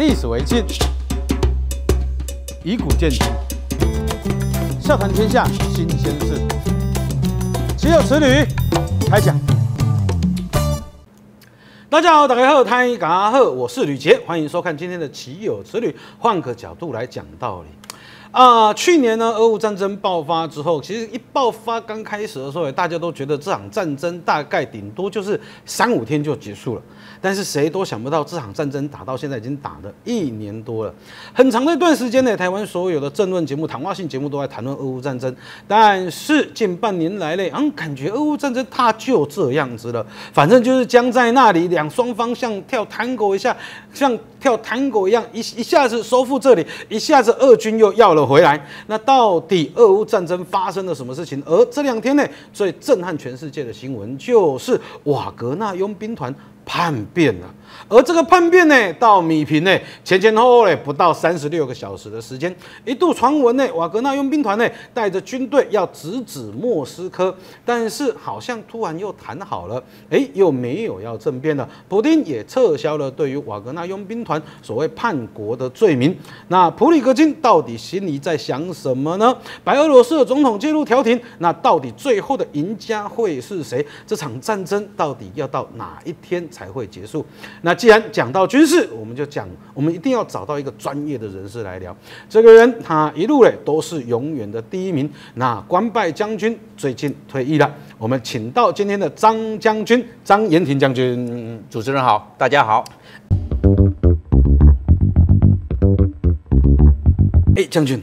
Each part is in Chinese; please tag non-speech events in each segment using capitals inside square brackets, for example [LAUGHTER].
历史为镜，以古鉴今，笑谈天下新鲜事，岂有此理！开讲。大家好，大家好，太嘎好，我是吕杰，欢迎收看今天的《岂有此理》，换个角度来讲道理。啊，去年呢，俄乌战争爆发之后，其实一爆发刚开始的时候，大家都觉得这场战争大概顶多就是三五天就结束了。但是谁都想不到，这场战争打到现在已经打了一年多了，很长的一段时间内，台湾所有的政论节目、谈话性节目都在谈论俄乌战争。但是近半年来嘞，嗯，感觉俄乌战争它就这样子了，反正就是僵在那里，两双方像跳探戈一下，像跳探戈一样，一一下子收复这里，一下子俄军又要了回来。那到底俄乌战争发生了什么事情？而这两天呢，最震撼全世界的新闻就是瓦格纳佣兵团。叛变了，而这个叛变呢，到米平呢前前后后呢不到三十六个小时的时间，一度传闻呢瓦格纳佣兵团呢带着军队要直指莫斯科，但是好像突然又谈好了，哎，又没有要政变了。普京也撤销了对于瓦格纳佣兵团所谓叛国的罪名。那普里戈金到底心里在想什么呢？白俄罗斯的总统介入调停，那到底最后的赢家会是谁？这场战争到底要到哪一天？才会结束。那既然讲到军事，我们就讲，我们一定要找到一个专业的人士来聊。这个人他一路嘞都是永远的第一名。那官拜将军最近退役了，我们请到今天的张将军张延廷将军。主持人好，大家好。哎，将军，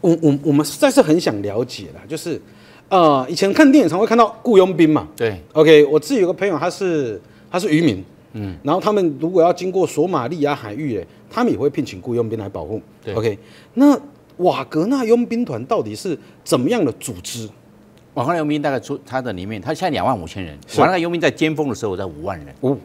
我我我们实在是很想了解了，就是呃，以前看电影常会看到雇佣兵嘛。对，OK，我自己有个朋友，他是。他是渔民，嗯，然后他们如果要经过索马利亚海域，哎，他们也会聘请雇佣兵来保护。对，OK，那瓦格纳佣兵团到底是怎么样的组织？瓦格纳佣兵大概出他的里面，他现在两万五千人。瓦格纳佣兵在巅峰的时候在五万人。哦，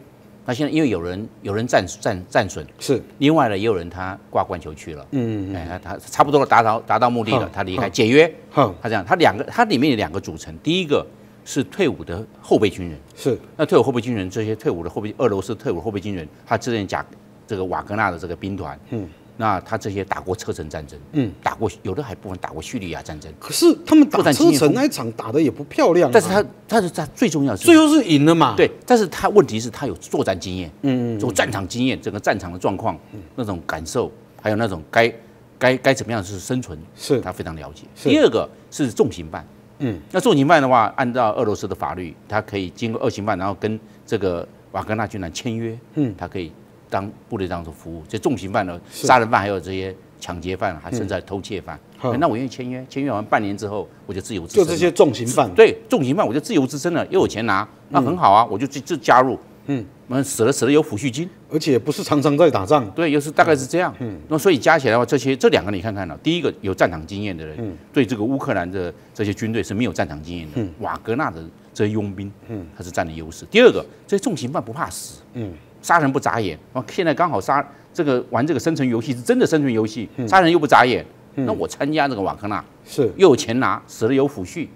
那现在因为有人有人战战战损，是，另外呢也有人他挂冠球去了。嗯嗯哎，他他差不多达到达到目的了，他离开解约。他这样，他两个，他里面有两个组成，第一个。是退伍的后备军人，是那退伍后备军人，这些退伍的后备，俄罗斯退伍后备军人，他之前甲这个瓦格纳的这个兵团，嗯，那他这些打过车臣战争，嗯，打过有的还部分打过叙利亚战争，可是他们打车臣那一场打的也不漂亮，但是他他是他最重要是最后是赢了嘛，对，但是他问题是他有作战经验，嗯嗯，做战场经验，整个战场的状况，那种感受，还有那种该该该怎么样是生存，是他非常了解。第二个是重刑犯。嗯，那重刑犯的话，按照俄罗斯的法律，他可以经过二刑犯，然后跟这个瓦格纳军团签约，嗯，他可以当部队当中服务。这重刑犯呢，杀人犯还有这些抢劫犯，还甚至偷窃犯，那我愿意签约，签约完半年之后，我就自由自就这些重刑犯，对重刑犯，我就自由自身了，又有钱拿，那很好啊，我就就就加入。嗯，那死了死了有抚恤金，而且不是常常在打仗，对，又是大概是这样。嗯，那所以加起来的话，这些这两个你看看了，第一个有战场经验的人，嗯，对这个乌克兰的这些军队是没有战场经验的。嗯，瓦格纳的这些佣兵，嗯，他是占了优势。第二个，这些重刑犯不怕死，嗯，杀人不眨眼。啊，现在刚好杀这个玩这个生存游戏是真的生存游戏，杀人又不眨眼。那我参加这个瓦格纳是又有钱拿，死了有抚恤，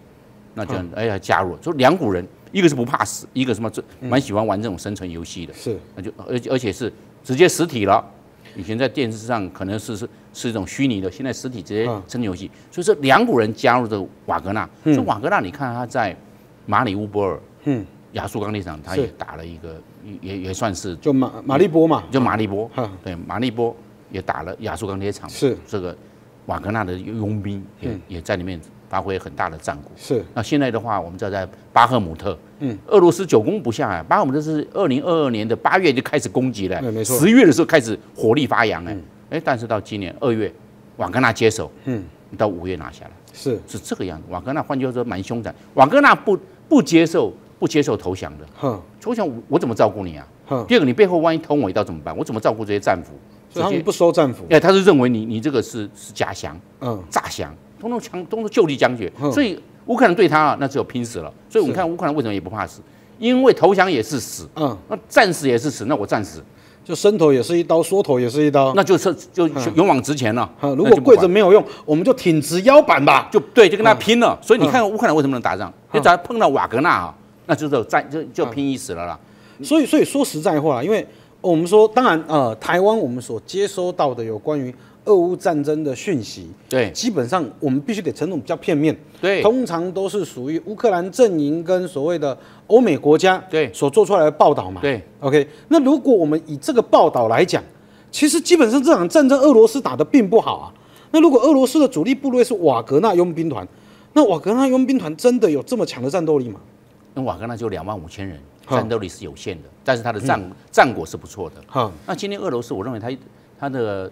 那就哎呀加入，就两股人。一个是不怕死，一个什么这蛮喜欢玩这种生存游戏的，是，那就而而且是直接实体了。以前在电视上可能是是是一种虚拟的，现在实体直接生存游戏。所以说两股人加入这个瓦格纳，所以瓦格纳你看他在马里乌波尔、嗯，亚速钢铁厂，他也打了一个也也算是就马马利波嘛，就马利波，对，马利波也打了亚速钢铁厂，是。这个瓦格纳的佣兵也也在里面。发挥很大的战果是。那现在的话，我们知道在巴赫姆特，嗯，俄罗斯久攻不下啊。巴赫姆特是二零二二年的八月就开始攻击了，没错。十月的时候开始火力发扬，哎，哎，但是到今年二月，瓦格纳接手，嗯，到五月拿下来，是是这个样子。瓦格纳换句话说蛮凶残，瓦格纳不不接受不接受投降的，哼，投降我怎么照顾你啊？哼，第二个你背后万一捅我一刀怎么办？我怎么照顾这些战俘？所以他们不收战俘，哎，他是认为你你这个是是假降，嗯，诈降。通通强，通通就地将决，所以乌克兰对他啊，那只有拼死了。所以我们看乌克兰为什么也不怕死，因为投降也是死，嗯，那战死也是死，那我战死，就伸头也是一刀，缩头也是一刀，那就是就勇往直前了。如果跪着没有用，我们就挺直腰板吧，就对，就跟他拼了。所以你看乌克兰为什么能打仗？你只要碰到瓦格纳啊，那就是战就就拼一死了啦。所以所以说实在话，因为我们说，当然，呃，台湾我们所接收到的有关于俄乌战争的讯息，对。基本上我们必须得承认比较片面，对。通常都是属于乌克兰阵营跟所谓的欧美国家对。所做出来的报道嘛。对，OK，那如果我们以这个报道来讲，其实基本上这场战争俄罗斯打得并不好啊。那如果俄罗斯的主力部队是瓦格纳佣兵团，那瓦格纳佣兵团真的有这么强的战斗力吗？那瓦格纳就两万五千人，好战斗力是有限的，但是他的战、战果是不错的。哈，那今天俄罗斯，我认为他他的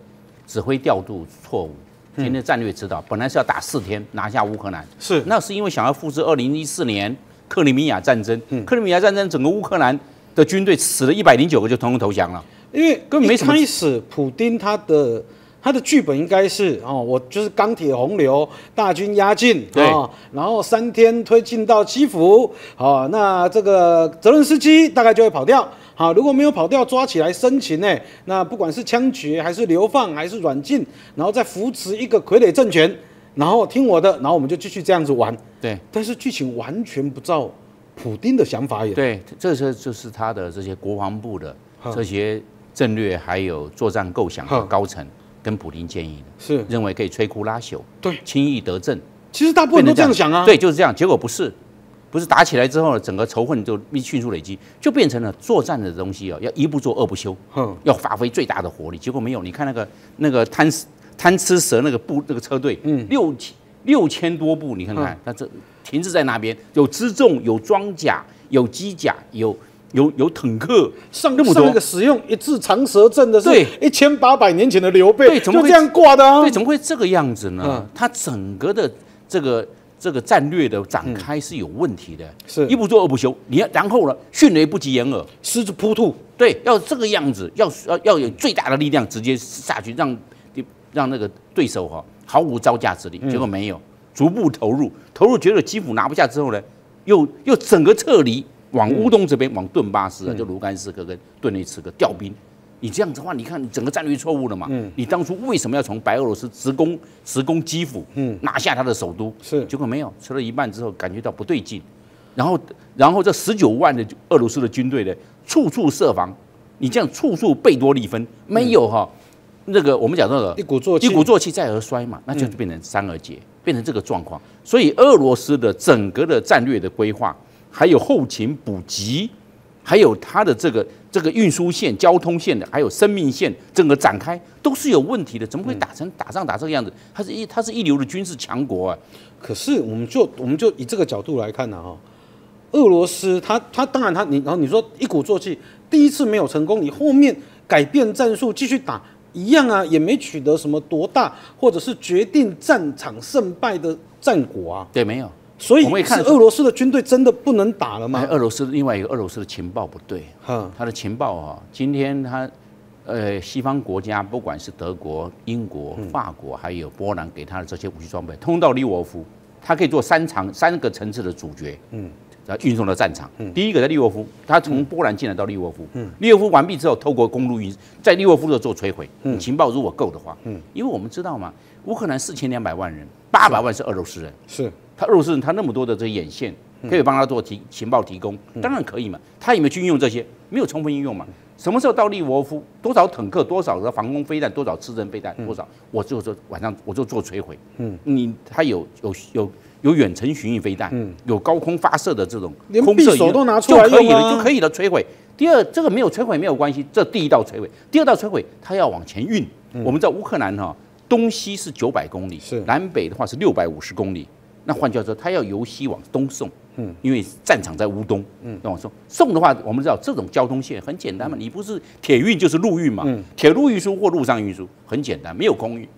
指挥调度错误，今天的战略指导本来是要打四天拿下乌克兰，是。那是因为想要复制二零一四年克里米亚战争，嗯。克里米亚战争整个乌克兰的军队死了一百零九个就统统投降了，因为根本没什么开始普丁他的他的剧本应该是哦，我就是钢铁洪流，大军压境对。啊、然后三天推进到基辅，好、那这个泽伦斯基大概就会跑掉。好，如果没有跑掉，抓起来生擒呢？那不管是枪决还是流放还是软禁，然后再扶持一个傀儡政权，然后听我的，然后我们就继续这样子玩。对但是剧情完全不照普丁的想法也。对，这些就是他的这些国防部的好这些战略还有作战构想的高层跟普京建议的，是，认为可以摧枯拉朽，对，轻易得政。其实大部分都这样想啊。对，就是这样。结果不是，不是打起来之后呢，整个仇恨就迅速累积，就变成了作战的东西哦，要一不做二不休，哼，要发挥最大的火力。结果没有，你看那个那个贪贪吃蛇那个部那个车队，嗯六千六千多部，你看看，它这停滞在那边，有辎重，有装甲，有机甲，有有有坦克，上那么多个使用一字长蛇阵的是对一千八百年前的刘备，对怎么会就这样挂的啊？对，怎么会这个样子呢嗯？它整个的这个这个战略的展开是有问题的，是一不做二不休。你要然后呢，迅雷不及掩耳，狮子扑兔，对，要这个样子，要要要有最大的力量直接下去，让让那个对手哈毫无招架之力。结果没有，逐步投入，投入觉得基辅拿不下之后呢，又又整个撤离往乌东这边，往顿巴斯啊，就卢甘斯克跟顿涅茨克调兵。你这样子的话，你看你整个战略错误了嘛？你当初为什么要从白俄罗斯直攻直攻基辅，拿下他的首都？是。结果没有，吃了一半之后感觉到不对劲，然后然后这十九万的俄罗斯的军队呢，处处设防，你这样处处贝多利分，没有哈、那个我们讲那个一鼓作气，一鼓作气再而衰嘛，那就变成三而竭，变成这个状况。所以俄罗斯的整个的战略的规划，还有后勤补给，还有它的这个这个运输线、交通线的，还有生命线，整个展开都是有问题的。怎么会打成打仗打这个样子？它是一它是一流的军事强国啊！可是我们就我们就以这个角度来看呢、哈，俄罗斯他他当然他你然后你说一鼓作气，第一次没有成功，你后面改变战术继续打一样啊，也没取得什么多大或者是决定战场胜败的战果啊，对，没有。所以是我们也看俄罗斯的军队真的不能打了吗？哎，？俄罗斯另外一个俄罗斯的情报不对，哈，他的情报啊，今天他呃西方国家不管是德国、英国、法国，还有波兰给他的这些武器装备，通到利沃夫，他可以做三场三个层次的主角，嗯，然后运送到战场。嗯。第一个在利沃夫，他从波兰进来到利沃夫，嗯，利沃夫完毕之后，透过公路运在利沃夫的做摧毁，嗯，情报如果够的话，嗯，因为我们知道嘛，乌克兰四千两百万人，八百万是俄罗斯人。是他俄罗斯人他那么多的这个眼线，可以帮他做提情报提供，当然可以嘛。他有没有去运用这些？没有充分运用嘛。什么时候到利沃夫？多少坦克？多少的防空飞弹？多少刺针飞弹？多少？我就说晚上我就做摧毁。嗯，你他有有有有远程巡弋飞弹，有高空发射的这种连空射手都拿出来就可以了，就可以了摧毁。第二，这个没有摧毁没有关系，这第一道摧毁。第二道摧毁，它要往前运。我们在乌克兰哈，东西是九百公里，是南北的话是六百五十公里。那换句话说，它要由西往东送，嗯，因为战场在乌东，嗯，那往送送的话，我们知道这种交通线很简单嘛，你不是铁运就是陆运嘛，铁路运输或陆上运输很简单，没有空运，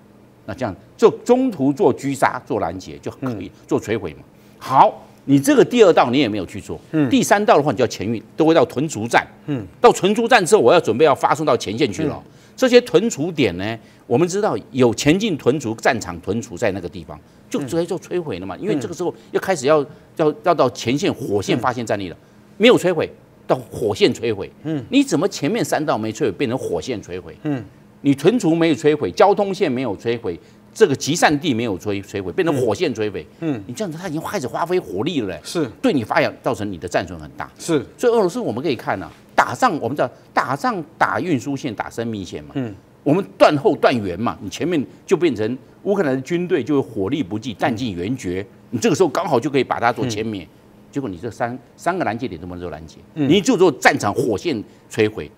那这样就中途做狙杀、做拦截就可以、做摧毁嘛。好，你这个第二道你也没有去做，第三道的话你就要前运，都会到屯卒站，嗯，到屯卒站之后，我要准备要发送到前线去了。这些屯卒点呢，我们知道有前进屯卒战场屯卒在那个地方，就直接就摧毁了嘛。因为这个时候要开始要要要到前线火线发现战力了，没有摧毁到火线摧毁，嗯，你怎么前面三道没摧毁，变成火线摧毁？嗯，你屯卒没有摧毁，交通线没有摧毁，这个集散地没有摧摧毁，变成火线摧毁，嗯，你这样子他已经开始发挥火力了。嘞，是。对你发扬造成你的战损很大。是，所以俄罗斯我们可以看呢、啊打仗，我们知道打仗打运输线、打生命线嘛。嗯。我们断后断援嘛，你前面就变成乌克兰的军队就会火力不济、弹尽援绝，你这个时候刚好就可以把它做歼灭。结果你这三三个拦截点都没有拦截，你就做战场火线摧毁，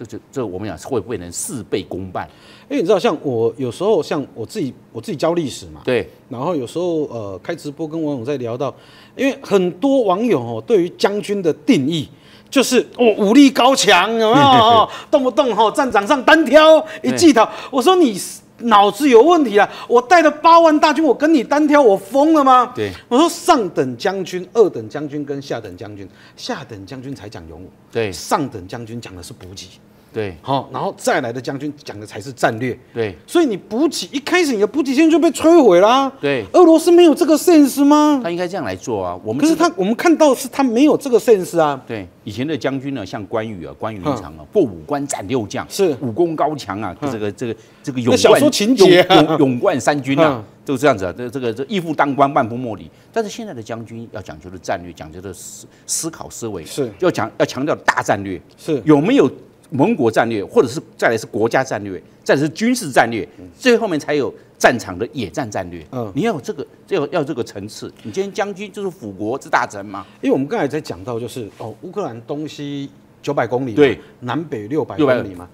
这就这我们讲会不会能事倍功半。因为你知道，像我有时候像我自己，我自己教历史嘛，对，然后有时候呃开直播跟网友在聊到，因为很多网友哦对于将军的定义就是哦武力高强，有没有？[LAUGHS] 动不动哈战场上单挑一记头，我说你。脑子有问题啊！我带了八万大军，我跟你单挑，我疯了吗？对，我说上等将军、二等将军跟下等将军，下等将军才讲勇武，对，上等将军讲的是补给。对，好，然后再来的将军讲的才是战略。对，所以你补给一开始你的补给线就被摧毁啦。对，俄罗斯没有这个 sense 吗？他应该这样来做啊。我们可是他，我们看到是他没有这个 sense 啊。对，以前的将军呢，像关羽啊，关羽云长啊，过五关斩六将，是武功高强啊。这个这个这个勇小说情节，勇勇冠三军啊，就这样子啊。这这个这一夫当关，万夫莫离。但是现在的将军要讲究的战略，讲究的思思考思维，是要讲要强调大战略，是有没有？盟国战略，或者是再来是国家战略，再来是军事战略，最后面才有战场的野战战略。嗯，你要有这个，要要这个层次。你今天将军就是辅国之大臣嘛？因为我们刚才在讲到，就是哦，乌克兰东西九百公里，对，南北六百公里嘛。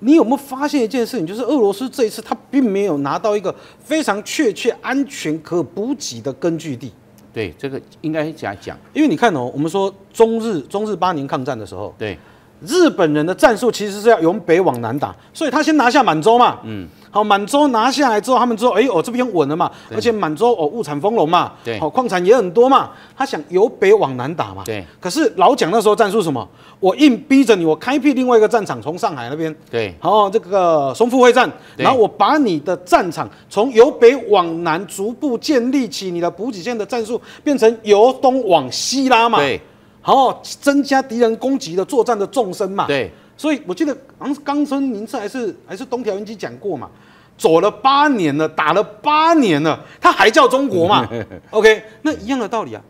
你有没有发现一件事情？就是俄罗斯这一次他并没有拿到一个非常确切、安全可补给的根据地。对，这个应该讲讲。因为你看哦，我们说中日中日八年抗战的时候，对。日本人的战术其实是要由北往南打，所以他先拿下满洲嘛。嗯，好，满洲拿下来之后，他们知道，哎，哦，这边稳了嘛，而且满洲哦物产丰隆嘛，对，好，矿产也很多嘛，他想由北往南打嘛。对。可是老蒋那时候战术什么？我硬逼着你，我开辟另外一个战场，从上海那边。对。好，这个淞沪会战，然后我把你的战场从由北往南逐步建立起你的补给线的战术，变成由东往西拉嘛。对。好，增加敌人攻击的作战的纵深嘛。对，所以我记得好像是冈村宁次还是还是东条英机讲过嘛，走了八年了，打了八年了，他还叫中国嘛？[LAUGHS] OK，那一样的道理啊。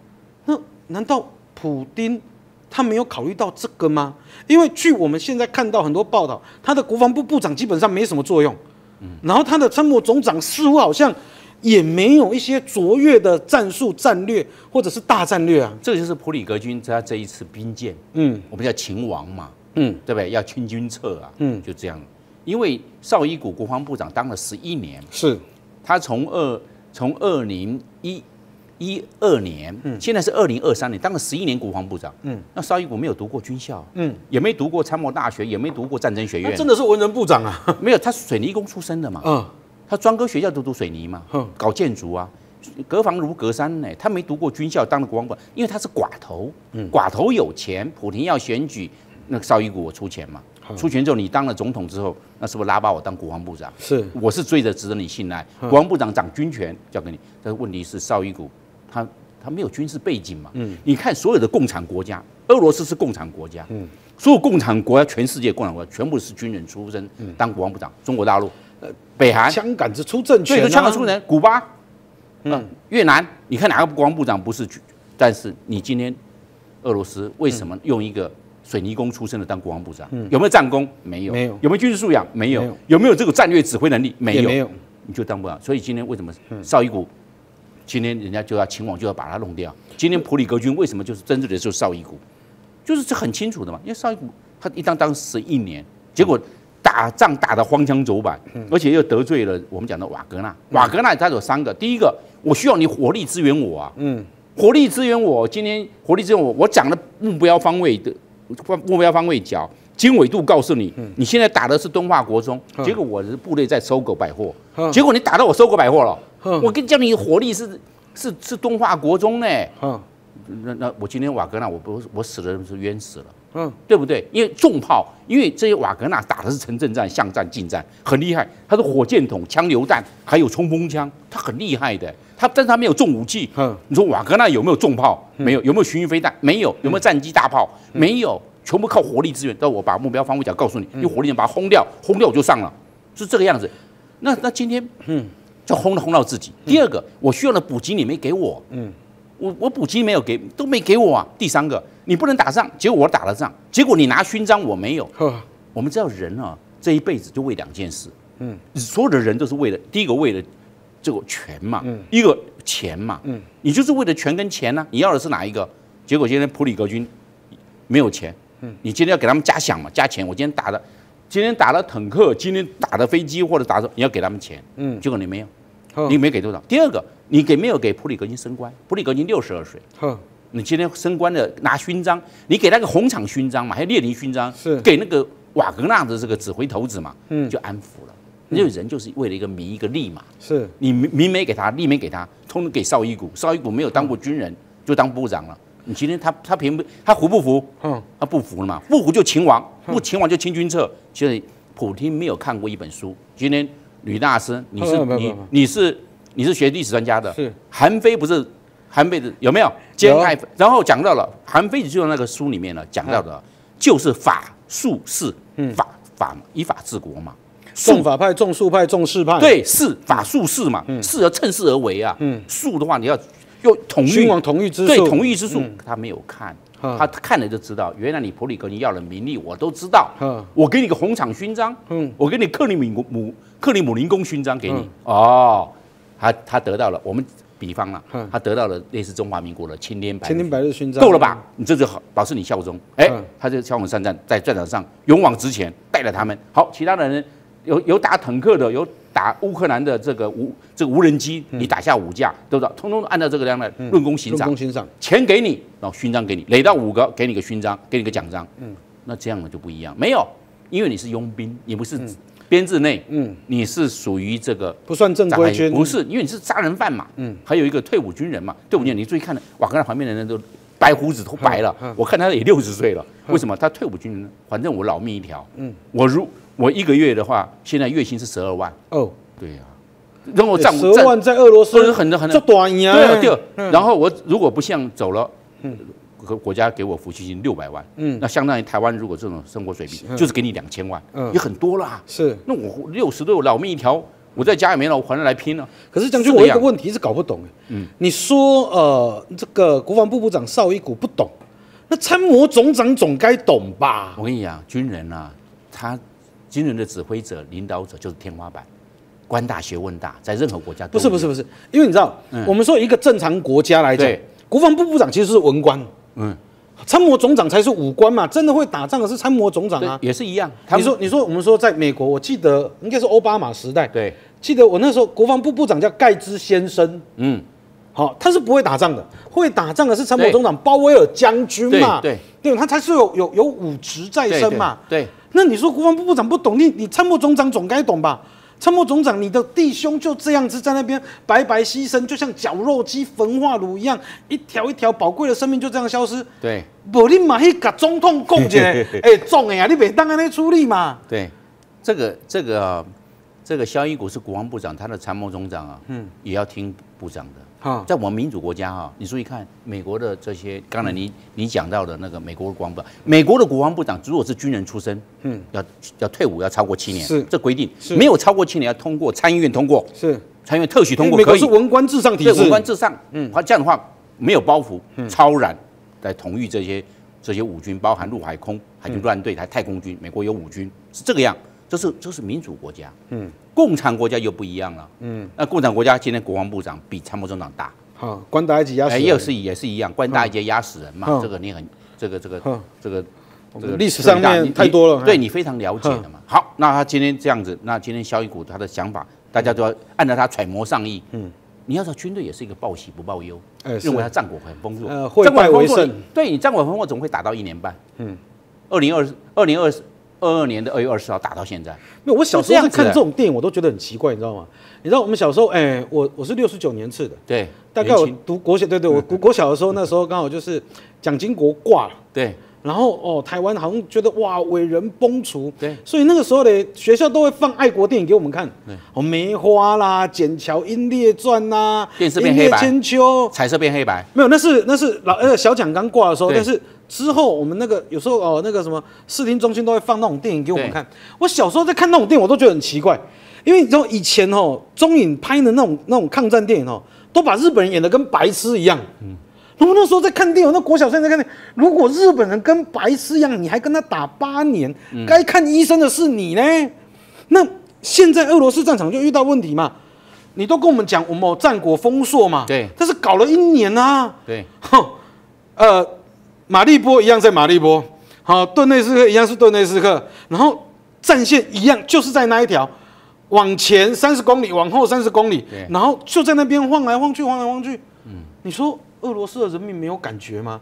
那难道普丁他没有考虑到这个吗？因为据我们现在看到很多报道，他的国防部部长基本上没什么作用，嗯，然后他的参谋总长似乎好像。也没有一些卓越的战术战略或者是大战略啊，这就是普里格军他这一次兵谏，嗯，我们叫秦王嘛，嗯，对不对？要清君侧啊，嗯，就这样。因为绍伊古国防部长当了十一年，是，他从二从二零一一二年，嗯，现在是二零二三年，当了十一年国防部长，嗯，那邵伊古没有读过军校，嗯，也没读过参谋大学，也没读过战争学院，真的是文人部长啊，没有，他是水泥工出身的嘛，嗯。他专科学校都读水泥嘛，搞建筑啊，隔房如隔山呢。他没读过军校，当了国防部，因为他是寡头，寡头有钱，普廷要选举，那邵伊谷我出钱嘛，出钱之后你当了总统之后，那是不是拉把我当国防部长？是，我是追着值得你信赖，国防部长掌军权交给你。但是问题是邵伊谷他他没有军事背景嘛，嗯，你看所有的共产国家，俄罗斯是共产国家，嗯，所有共产国家，全世界共产国家全部是军人出身当国防部长，中国大陆。呃，北韩香港是出政权，对，香港出人。古巴，嗯，越南，你看哪个国防部长不是？但是你今天俄罗斯为什么用一个水泥工出身的当国防部长？有没有战功？没有，没有。有没有军事素养？没有。有没有这个战略指挥能力？没有，没有。你就当不了。所以今天为什么绍伊古，今天人家就要秦王就要把他弄掉？今天普里格军为什么就是真正的就是绍伊古？就是这很清楚的嘛。因为绍伊古他一当当十一年，结果。打仗打得荒腔走板，而且又得罪了我们讲的瓦格纳。瓦格纳他有三个，第一个，我需要你火力支援我啊，嗯，火力支援我，今天火力支援我，我讲的目标方位的目标方位角经纬度告诉你，你现在打的是敦化国中，结果我的部队在搜狗百货，结果你打到我搜狗百货了，我跟叫你火力是是是敦化国中呢，那那我今天瓦格纳我不我死的是冤死了。嗯，对不对？因为重炮，因为这些瓦格纳打的是城镇战、巷战、近战，很厉害。他是火箭筒、枪榴弹，还有冲锋枪，他很厉害的。他，但是他没有重武器。嗯，你说瓦格纳有没有重炮？没有。有没有巡弋飞弹？没有。有没有战机大炮？没有。全部靠火力支援。但我把目标方位角告诉你，用火力点把它轰掉，轰掉我就上了，是这个样子。那那今天，嗯，就轰了轰到自己。第二个，我需要的补给你没给我，嗯。我我补给没有给，都没给我啊。第三个，你不能打仗，结果我打了仗，结果你拿勋章我没有。呵，我们知道人啊，这一辈子就为两件事，嗯，所有的人都是为了第一个为了这个权嘛，嗯，一个钱嘛，嗯，你就是为了权跟钱呢、你要的是哪一个？结果今天普里格军没有钱，嗯，你今天要给他们加饷嘛，加钱。我今天打的，今天打了坦克，今天打的飞机或者打的，你要给他们钱，嗯，结果你没有，你没给多少？第二个，你给没有给普里格金升官？普里格金六十二岁，哼，你今天升官的拿勋章，你给那个红场勋章嘛，还有列宁勋章，是给那个瓦格纳的这个指挥头子嘛，嗯，就安抚了。因为人就是为了一个名一个利嘛，是你名名没给他，利没给他，通通给绍伊古，绍伊古没有当过军人，就当部长了。你今天他他平不他服不服？嗯，他不服了嘛，不服就秦王，不秦王就清君侧。其实普京没有看过一本书。今天吕大师，你是你你是你是学历史专家的，是。韩非不是韩非的有没有？兼爱？然后讲到了韩非就那个书里面呢讲到的，就是法术士，法法依法治国嘛，重法派、重术派、重士派，，对，是法术士嘛，是而趁势而为啊。术的话，你要用统御，君王同御之术，对统御之术，他没有看，嗯他看了就知道，原来你普里格尼要了名利我都知道。嗯。我给你个红场勋章，嗯。我给你克里米姆克里姆林宫勋章给你。哦，他他得到了，我们比方了嗯，他得到了类似中华民国的青天白青天白日勋章，够了吧？你这就好保持你效忠。哎嗯，他就骁勇善战，在战场上勇往直前，带着他们。好，其他的人有有打坦克的，有打乌克兰的这个无这个无人机，你打下五架，对不对？通通按照这个样来论功行赏论功，行赏，钱给你，然后勋章给你，垒到五个，给你个勋章，给你个奖章。嗯，那这样的就不一样。没有，因为你是佣兵，你不是编制内，嗯，你是属于这个不算正规军，不是，因为你是杀人犯嘛，嗯，还有一个退伍军人嘛，退伍军人，你注意看的，哇，跟他旁边的人都白胡子都白了，我看他也六十岁了，为什么？他退伍军人，反正我老命一条，嗯，我如我一个月的话，现在月薪是十二万，哦，对呀、然后账十万在俄罗斯很很这短呀，对啊对啊，然后我如果不像走了，国国家给我抚恤金六百万，嗯那相当于台湾如果这种生活水平，就是给你两千万，嗯也很多啦。是。那我六十岁我老命一条，我在家也没了，我还来拼了。可是将军，我有一个问题是搞不懂哎，嗯，你说呃，这个国防部部长邵一谷不懂，那参谋总长总该懂吧？我跟你讲，军人啊，他军人的指挥者、领导者就是天花板，官大学问大，在任何国家都不是不是不是，因为你知道，我们说一个正常国家来讲对，国防部部长其实是文官，嗯，参谋总长才是武官嘛，真的会打仗的是参谋总长啊。也是一样。你说，你说，我们说在美国，我记得应该是奥巴马时代，对，记得我那时候国防部部长叫盖兹先生，嗯，好、他是不会打仗的，会打仗的是参谋总长鲍威尔将军嘛，对对，他才是有有有武职在身嘛，对，对那你说国防部部长不懂，你你参谋总长总该懂吧？参谋总长，你的弟兄就这样子在那边白白牺牲，就像绞肉机焚化炉一样，一条一条宝贵的生命就这样消失。对不你马去甲总统讲一下，[LAUGHS] 哎，总的呀，你别当安尼处理嘛？对，这个这个啊这个肖一谷是国防部长，他的参谋总长啊，嗯，也要听部长的。哈，在我们民主国家哈、你注意看美国的这些，刚才你你讲到的那个美国的国防部长，美国的国防部长如果是军人出身，嗯，要要退伍要超过七年，是。这规定是，没有超过七年要通过参议院通过，是。参议院特许通过可以。美国是，文官至上体对制，文官至上，嗯，他这样的话没有包袱，超然在统御这些这些武军，包含陆海空海军陆战队、还太空军，美国有五军是这个样，这是这是民主国家，嗯，共产国家又不一样了，嗯，那共产国家今天国防部长比参谋总长大。好，官大一级压死哎，人，也是也是一样，官大一级压死人嘛，嗯这个你很这个这个嗯这个这个历史上面太多了嗯对你非常了解的嘛。好，那他今天这样子，那今天肖一谷他的想法，大家都要按照他揣摩上意。嗯，你要知道军队也是一个报喜不报忧，哎是认为他战果很丰硕，呃会战果很败为丰硕胜，对你战果很丰硕，怎么会打到一年半？嗯，二零二二零二二二年的二月二十号打到现在，没有，我小时候在看是这种电影，我都觉得很奇怪，你知道吗？你知道我们小时候，哎、我我是六十九年次的，对，大概我读国小，对对，我 [LAUGHS] 读国小的时候，那时候刚好就是蒋经国挂了。对。然后哦，台湾好像觉得哇伟人崩殂，对。所以那个时候的，学校都会放爱国电影给我们看，哦梅花啦、剑桥英烈传呐、电视变黑白。千秋，彩色变黑白，没有，那是那是老呃小蒋刚挂的时候，但是之后我们那个有时候哦那个什么视听中心都会放那种电影给我们看。我小时候在看那种电影，我都觉得很奇怪，因为你知道以前哦中影拍的那种那种抗战电影哦，都把日本人演的跟白痴一样。嗯我们那时候在看电影，那国小生在看电影。如果日本人跟白痴一样，你还跟他打八年，该看医生的是你呢。那现在俄罗斯战场就遇到问题嘛？你都跟我们讲，我们战果丰硕嘛？对。但是搞了一年啊。对。哼，呃，马利波一样在马利波，好，顿内斯克一样是顿内斯克，然后战线一样就是在那一条，往前三十公里，往后三十公里，然后就在那边晃来晃去，晃来晃去。嗯。你说。俄罗斯的人民没有感觉吗？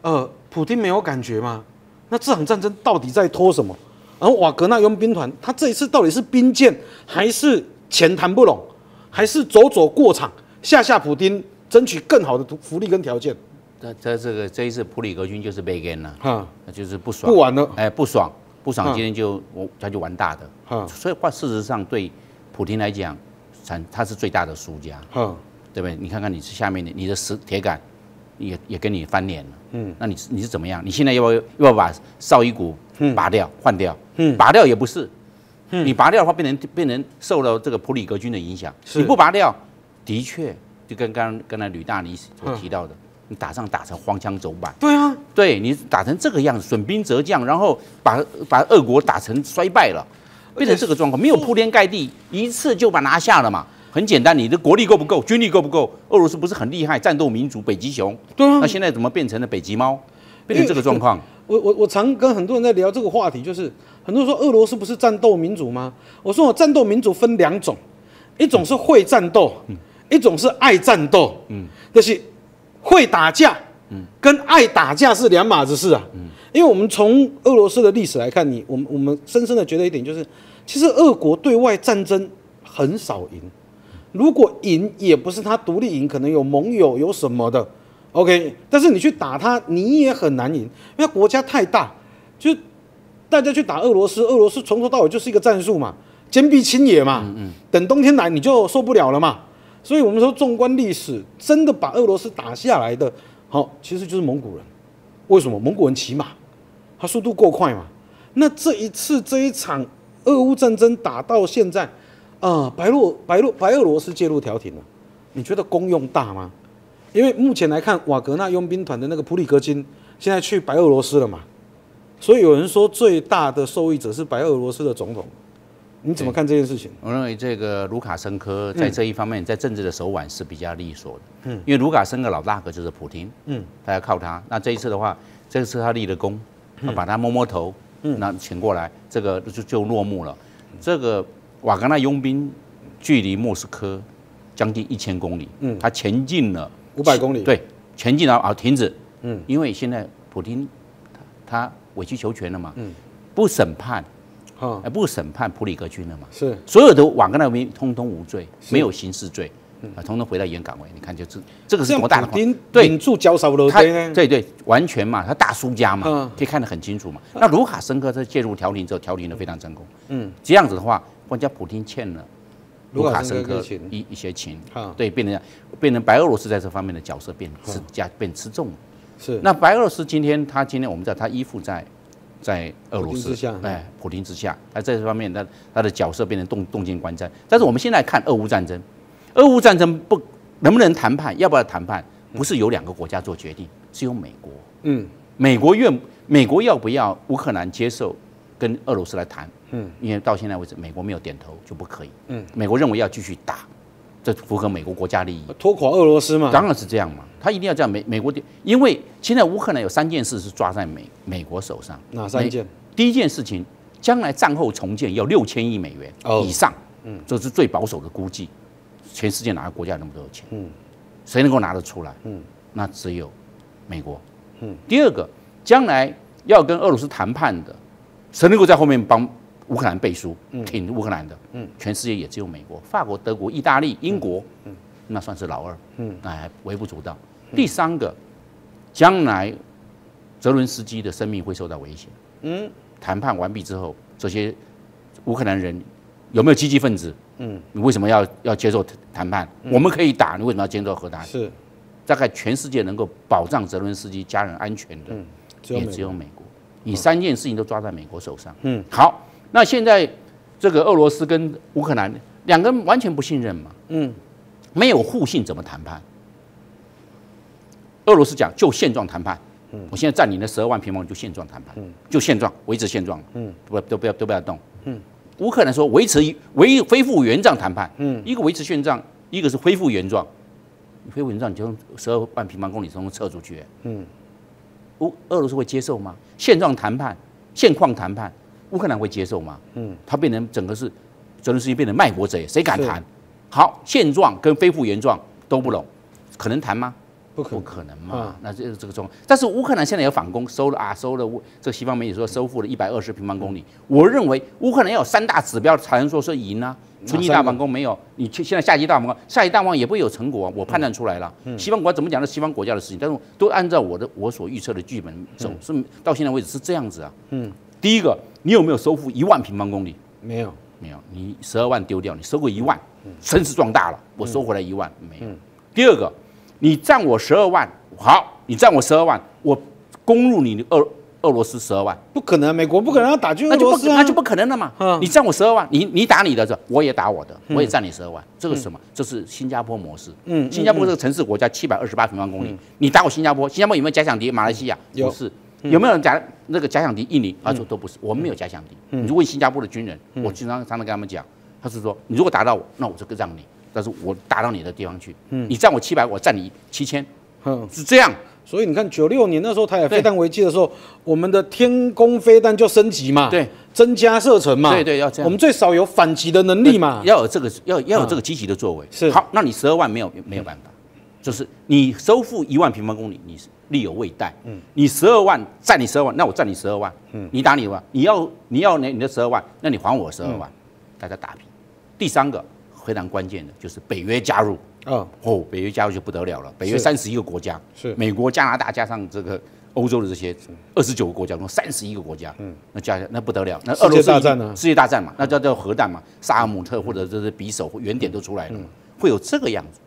呃，普京没有感觉吗？那这场战争到底在拖什么？然后瓦格纳佣兵团，他这一次到底是兵谏，还是钱谈不拢，还是走走过场，下下普丁，争取更好的福利跟条件？这这这个这一次普里格军就是被跟了，哈，那就是不爽，不玩了，哎，不爽，不爽，今天就我他就玩大的，哈，所以话事实上对普京来讲，他他是最大的输家，哈。对不对？你看看你是下面的，你的石铁杆也也跟你翻脸了。嗯，那你你是怎么样？你现在要不要要不要把绍伊古拔掉换掉？嗯，拔掉也不是。嗯，你拔掉的话，变成变成受了这个普里格军的影响。你不拔掉，的确就跟刚刚才吕大尼所提到的，你打仗打成荒腔走板。对啊，对你打成这个样子，损兵折将，然后把把俄国打成衰败了，变成这个状况，没有铺天盖地，一次就把拿下了嘛。很简单，你的国力够不够？军力够不够？俄罗斯不是很厉害，战斗民族北极熊。对啊。那现在怎么变成了北极猫？变成这个状况？我我我常跟很多人在聊这个话题，就是很多人说俄罗斯不是战斗民族吗？我说我战斗民族分两种，一种是会战斗，一种是爱战斗。嗯。就是会打架，嗯，跟爱打架是两码子事啊。嗯。因为我们从俄罗斯的历史来看，你我们我们深深的觉得一点就是，其实俄国对外战争很少赢。如果赢也不是他独立赢，可能有盟友有什么的，OK。但是你去打他，你也很难赢，因为国家太大。就大家去打俄罗斯，俄罗斯从头到尾就是一个战术嘛，坚壁清野嘛。嗯嗯。等冬天来你就受不了了嘛。所以我们说，纵观历史，真的把俄罗斯打下来的，好，其实就是蒙古人。为什么？蒙古人骑马，他速度够快嘛。那这一次这一场俄乌战争打到现在。啊，白洛白洛白俄罗斯介入调停了，你觉得功用大吗？因为目前来看，瓦格纳佣兵团的那个普里格金现在去白俄罗斯了嘛，所以有人说最大的受益者是白俄罗斯的总统，你怎么看这件事情？我认为这个卢卡申科在这一方面在政治的手腕是比较利索的，嗯，因为卢卡申科老大哥就是普京，嗯，他要靠他。那这一次的话，这次他立了功，把他摸摸头，嗯，那请过来，这个就就落幕了，这个。瓦格纳佣兵距离莫斯科将近一千公里，嗯，他前进了五百公里，对，前进了啊，停止，嗯，因为现在普京他他委曲求全了嘛，嗯，不审判，啊，不审判普里格军了嘛，是，所有的瓦格纳民通通无罪，没有刑事罪，啊，通通回到原岗位，你看就这这个是多大的对，顶住交手了，对对，完全嘛，他大输家嘛，可以看得很清楚嘛。那卢卡申科在介入调停之后，调停的非常成功，嗯，这样子的话。关家普京欠了卢卡申科一一些情，对，变成变成白俄罗斯在这方面的角色变吃加变吃重了。是，那白俄罗斯今天他今天我们知道他依附在在俄罗斯，哎，普京之下，他在这方面他他的角色变成动动静观战。但是我们现在看俄乌战争，俄乌战争不能不能谈判，要不要谈判，不是由两个国家做决定，是由美国。嗯，美国愿美国要不要乌克兰接受跟俄罗斯来谈？嗯，因为到现在为止，美国没有点头就不可以。嗯，美国认为要继续打，这符合美国国家利益，拖垮俄罗斯嘛？当然是这样嘛，他一定要这样。美美国的，因为现在乌克兰有三件事是抓在美美国手上。哪三件？第一件事情，将来战后重建要六千亿美元以上。嗯，这是最保守的估计。全世界哪个国家有那么多钱？嗯，谁能够拿得出来？嗯，那只有美国。嗯，第二个，将来要跟俄罗斯谈判的，谁能够在后面帮？乌克兰背书，挺乌克兰的，嗯，全世界也只有美国、法国、德国、意大利、英国，嗯，那算是老二，嗯，那还微不足道。第三个，将来泽伦斯基的生命会受到威胁，嗯，谈判完毕之后，这些乌克兰人有没有积极分子？嗯，你为什么要要接受谈判？我们可以打，你为什么要接受和谈？是，大概全世界能够保障泽伦斯基家人安全的，也只有美国。你三件事情都抓在美国手上，嗯，好。那现在，这个俄罗斯跟乌克兰两个人完全不信任嘛？嗯，没有互信怎么谈判？俄罗斯讲就现状谈判，嗯，我现在占领了十二万平方就现状谈判，嗯，就现状维持现状，嗯，不都不要都不要动，嗯，乌克兰说维持维恢复原状谈判，嗯，一个维持现状，一个是恢复原状，恢复原状你就从十二万平方公里从撤出去，嗯，乌俄罗斯会接受吗？现状谈判、现况谈判，乌克兰会接受吗？嗯，他变成整个是，泽连斯基变成卖国贼，谁敢谈？好，现状跟恢复原状都不拢，可能谈吗？不可不可能嘛？那这是这个状况。但是乌克兰现在有反攻，收了啊，收了乌这西方媒体说收复了一百二十平方公里。我认为乌克兰要有三大指标才能说是赢啊。春季大反攻没有，你去现在夏季大反攻，夏季大反攻也不会有成果啊。我判断出来了，西方国家怎么讲？是西方国家的事情，但是都按照我的我所预测的剧本走，是到现在为止是这样子啊。嗯，第一个，你有没有收复一万平方公里？没有，没有。你十二万丢掉，你收过一万，声势壮大了，我收回来一万没有。第二个。你占我十二万，好，你占我十二万，我攻入你俄俄罗斯十二万，不可能，美国不可能要打军俄罗斯啊，那就不可能了嘛。你占我十二万，你你打你的，这我也打我的，我也占你十二万，这个是什么？这是新加坡模式。嗯，新加坡这个城市国家七百二十八平方公里，你打我新加坡，新加坡有没有假想敌？马来西亚有，是有没有假那个假想敌？印尼他说都不是，我们没有假想敌。你就问新加坡的军人，我经常常常跟他们讲，他是说，你如果打到我，那我就让你。但是我打到你的地方去，嗯，你占我七百，我占你七千，嗯，是这样。所以你看，九六年那时候台海飞弹危机的时候，我们的天宫飞弹就升级嘛，对，增加射程嘛，对对，要这样。我们最少有反击的能力嘛，要有这个，要要有这个积极的作为。是好，那你十二万没有没有办法，就是你收复一万平方公里，你是力有未逮。嗯，你十二万占你十二万，那我占你十二万。嗯，你打你吧，你要你要你你的十二万，那你还我十二万，大家打平。第三个。非常关键的就是北约加入啊！哦，北约加入就不得了了。北约三十一个国家，是美国、加拿大加上这个欧洲的这些二十九个国家中，三十一个国家，嗯，那加那不得了。那世界大战呢？世界大战嘛，那叫叫核弹嘛，萨尔姆特或者这是匕首原点都出来了，会有这个样子。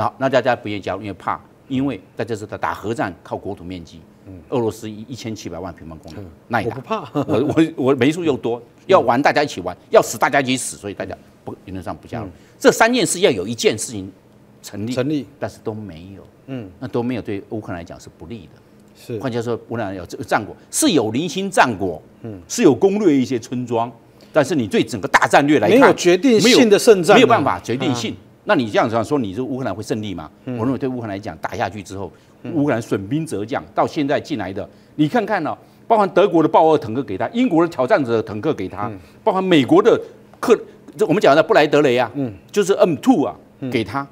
那那大家不愿意加入，因为怕，因为大家知道打核战靠国土面积，嗯，俄罗斯一一千七百万平方公里，那我不怕，我我我枚数又多，[LAUGHS] 要玩大家一起玩，要死大家一起死，所以大家。不，原则上不加入。这三件事要有一件事情成立，成立，但是都没有。嗯，那都没有，对乌克兰来讲是不利的。是，换句话说，乌克兰有这个战果，是有零星战果，嗯，是有攻略一些村庄，但是你对整个大战略来看，没有决定性的胜仗，没有办法决定性。那你这样子说，你这乌克兰会胜利吗？我认为对乌克兰来讲，打下去之后，乌克兰损兵折将，到现在进来的，你看看呢，包含德国的豹二坦克给他，英国的挑战者坦克给他，包含美国的克。这我们讲的布莱德雷啊，嗯，就是 M two 啊，给他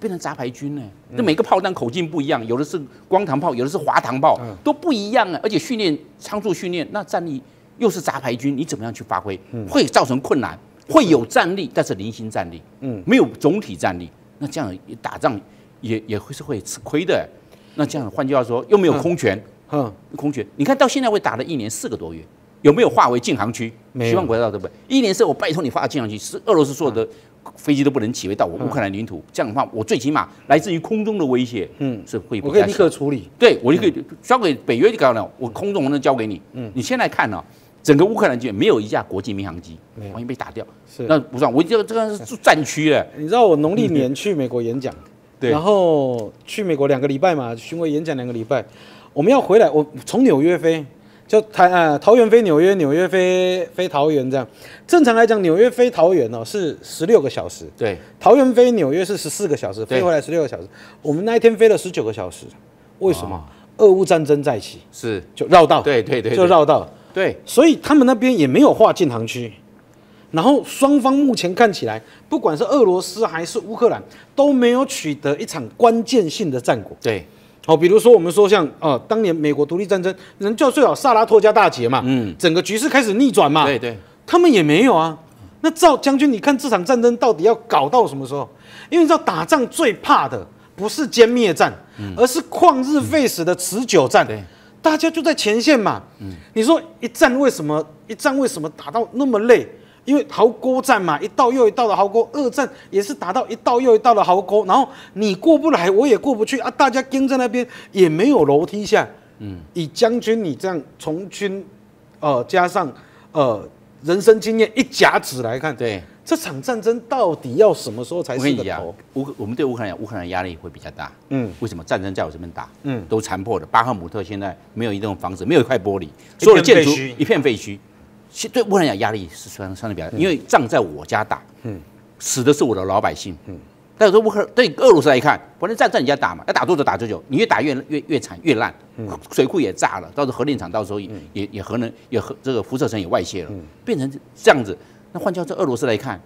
变成杂牌军呢。那每个炮弹口径不一样，有的是光膛炮，有的是滑膛炮，都不一样啊。而且训练仓促训练，那战力又是杂牌军，你怎么样去发挥？会造成困难，会有战力，但是零星战力，嗯，没有总体战力。那这样打仗也也会是会吃亏的。那这样换句话说，又没有空权，嗯，空权。你看到现在会打了一年四个多月。有没有划为禁航区？希望国家对不对？一年是我拜托你划禁航区，是俄罗斯所有的飞机都不能起飞到我乌克兰领土。这样的话，我最起码来自于空中的威胁，嗯，是会我可以立刻处理。对，我就可以交给北约就搞了。我空中我能交给你。嗯，你现在看呢，整个乌克兰军没有一架国际民航机，完全被打掉。是，那不算。我这个这个是战区哎。你知道我农历年去美国演讲，对，然后去美国两个礼拜嘛，巡回演讲两个礼拜，我们要回来，我从纽约飞。就台呃桃园飞纽约，纽约飞飞桃园这样。正常来讲，纽约飞桃园哦是十六个小时。对，桃园飞纽约是十四个小时，飞回来十六个小时。我们那一天飞了十九个小时，为什么？俄乌战争再起，是就绕道。对对对，就绕道。对，所以他们那边也没有划禁航区。然后双方目前看起来，不管是俄罗斯还是乌克兰，都没有取得一场关键性的战果。对。好，比如说我们说像啊，当年美国独立战争，人叫最好萨拉托加大捷嘛，嗯，整个局势开始逆转嘛，对对，他们也没有啊。那赵将军，你看这场战争到底要搞到什么时候？因为你知道打仗最怕的不是歼灭战，而是旷日费时的持久战。对，大家就在前线嘛。嗯，你说一战为什么一战为什么打到那么累？因为壕沟战嘛，一道又一道的壕沟，二战也是打到一道又一道的壕沟，然后你过不来，我也过不去啊，大家跟在那边也没有楼梯下。嗯，以将军你这样从军，呃，加上呃人生经验一甲子来看，对，这场战争到底要什么时候才是个头？，乌克我们对乌克兰讲，乌克兰压力会比较大。嗯，为什么战争在我这边打？嗯嗯，都残破的。巴赫姆特现在没有一栋房子，没有一块玻璃，所有的建筑一片废墟。其实对乌克兰讲压力是相相对比较大，因为仗在我家打，嗯嗯，死的是我的老百姓，嗯。但是说乌克对俄罗斯来看，反正战在你家打嘛，要打多久打多久，你越打越越越惨越烂，水库也炸了，到时候核电厂到时候也、也也核能也核这个辐射层也外泄了，变成这样子。那换叫这俄罗斯来看，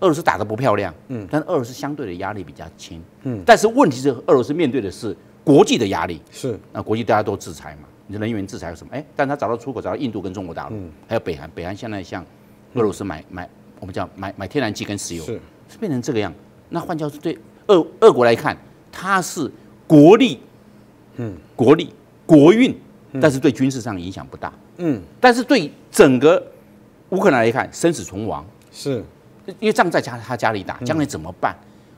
俄罗斯打得不漂亮，嗯，但是俄罗斯相对的压力比较轻，嗯，但是问题是俄罗斯面对的是国际的压力，是那国际大家都制裁嘛，你的能源制裁有什么？哎，但他找到出口，找到印度跟中国大陆，还有北韩，北韩现在向俄罗斯买买我们叫买买天然气跟石油，是是变成这个样。那换叫是对俄俄国来看，它是国力，嗯，国力国运，但是对军事上影响不大，嗯但是对整个乌克兰来看，生死存亡。是。因为仗在家他家里打，将来怎么办？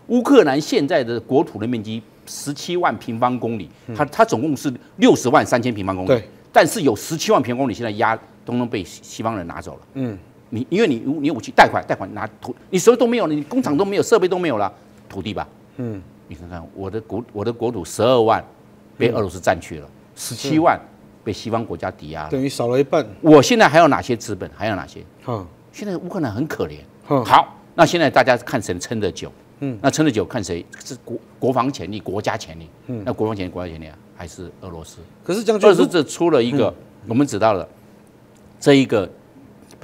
乌克兰现在的国土的面积十七万平方公里，它它总共是六十万三千平方公里对，但是有十七万平方公里现在压通通被西西方人拿走了。嗯。你因为你你武器贷款贷款拿土，你什么都没有了，你工厂都没有，设备都没有了，土地吧？嗯。你看看我的国我的国土十二万被俄罗斯占去了，十七万被西方国家抵押了。等于少了一半。我现在还有哪些资本？还有哪些？嗯现在乌克兰很可怜。嗯好，那现在大家看谁撑得久？嗯嗯，那撑得久看谁是国国防潜力、国家潜力。嗯，那国防潜力、国家潜力啊，还是俄罗斯？可是将军俄罗斯这出了一个，我们知道了，这一个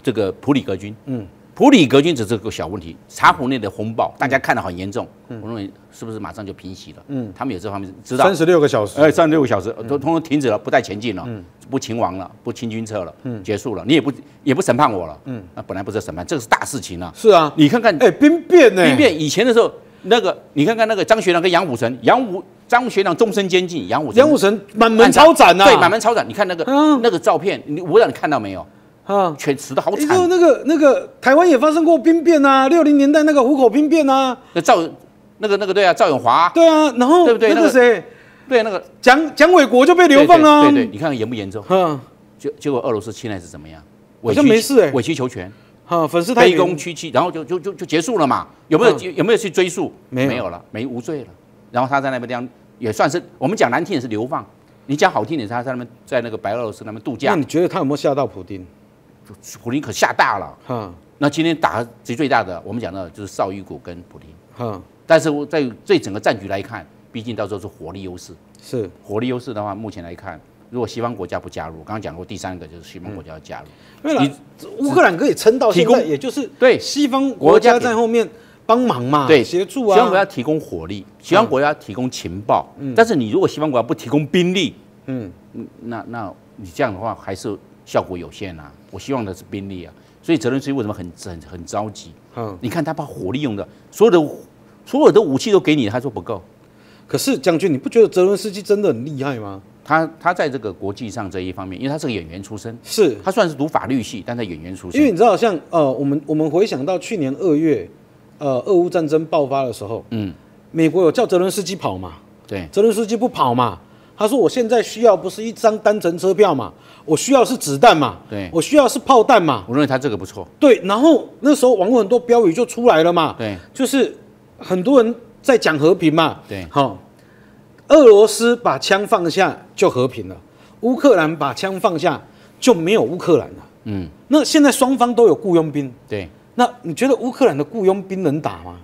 这个普里格军，嗯嗯，普里格军只是个小问题，茶壶内的风暴，大家看得很严重，我认为是不是马上就平息了？嗯嗯，他们有这方面知道三。十六个小时，哎，三十六个小时都通通停止了，不再前进了，不勤王了，不清军策了，嗯结束了，你也不也不审判我了，嗯，那本来不是审判，这个是大事情啊。是啊，你看看哎，兵变呢？兵变以前的时候，那个你看看那个张学良跟杨虎城，杨虎张学良终身监禁，杨虎城杨虎城满门抄斩呐，对，满门抄斩。你看那个、嗯那个照片，你我不知道你看到没有？啊。全死的好惨，就惨。那个那个台湾也发生过兵变啊，六零年代那个虎口兵变啊，那赵那个那个对啊，赵永华，对啊，然后对不对那个谁，对那个蒋蒋纬国就被流放啊，对对对，你看看严不严重？嗯，结结果俄罗斯现在是怎么样？好像没事哎委曲求全，哈，粉丝太卑平躬屈膝，然后就就就就结束了嘛？有没有、嗯有没有去追溯？没有了，没无罪了。然后他在那边这样也算是我们讲难听也是流放，你讲好听点是他在那边在那个白俄罗斯那边度假那你，觉得他有没有吓到普丁？普林可吓大了。嗯那今天打最最大的，我们讲到的就是绍伊古跟普林，嗯，但是我在这整个战局来看，毕竟到时候是火力优势。是。火力优势的话，目前来看，如果西方国家不加入，刚刚讲过第三个就是西方国家要加入，因为乌克兰可以撑到现在，也就是对西方国家在后面帮忙嘛，对协助啊。西方国啊，家提供火力，西方国家提供情报，但是你如果西方国家不提供兵力，嗯，嗯那那你这样的话还是效果有限啊。我希望的是兵力啊，所以泽连斯基为什么很很很着急？嗯，你看他把火力用的所有的所有的武器都给你，他说不够。可是将军，你不觉得泽伦斯基真的很厉害吗？他他在这个国际上这一方面，因为他是个演员出身，是他虽然是读法律系，但他演员出身。因为你知道，像呃，我们我们回想到去年二月，呃，俄乌战争爆发的时候，嗯，美国有叫泽伦斯基跑嘛，对泽伦斯基不跑嘛，他说我现在需要不是一张单程车票嘛，我需要是子弹嘛，对。我需要是炮弹嘛，我认为他这个不错。对，然后那时候网络很多标语就出来了嘛，对，就是很多人在讲和平嘛，对。好、俄罗斯把枪放下就和平了，乌克兰把枪放下就没有乌克兰了。嗯，那现在双方都有雇佣兵，对，那你觉得乌克兰的雇佣兵能打吗？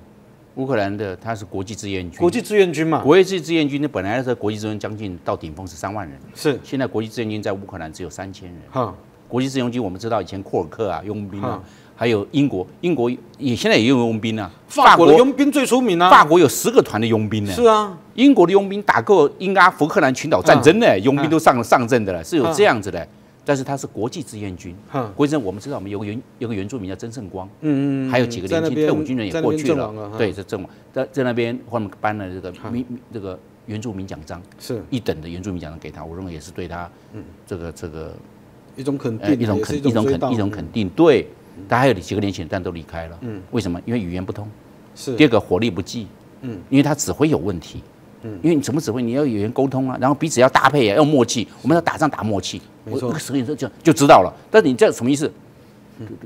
乌克兰的他是国际志愿军，国际志愿军嘛，国际志愿军那，本来的时候国际志愿将近到顶峰是三万人，是。现在国际志愿军在乌克兰只有三千人。哈，国际志愿军我们知道以前库尔克啊佣兵啊嗯，还有英国，英国也现在也有佣兵啊。法国的佣兵最出名啊，法国有十个团的佣兵呢。是啊，英国的佣兵打过英阿福克兰群岛战争呢，佣兵都上上阵的了，是有这样子的。但是他是国际志愿军，哈，国际志愿我们知道我们有个原有个原住民叫曾胜光，嗯嗯，还有几个年轻退伍军人也过去了。了，对，是阵亡，在在那边我们颁了这个民这个原住民奖章，是。一等的原住民奖章给他，我认为也是对他，嗯。这个这个一种肯呃定，一种肯一种肯一种肯定，对，他还有几个年轻人但都离开了，嗯，为什么？因为语言不通，是。第二个火力不济，嗯，因为他指挥有问题，嗯，因为你怎么指挥，你要有人沟通啊，然后彼此要搭配啊，要默契，我们要打仗打默契，我那个时候就就就知道了。但是你这什么意思？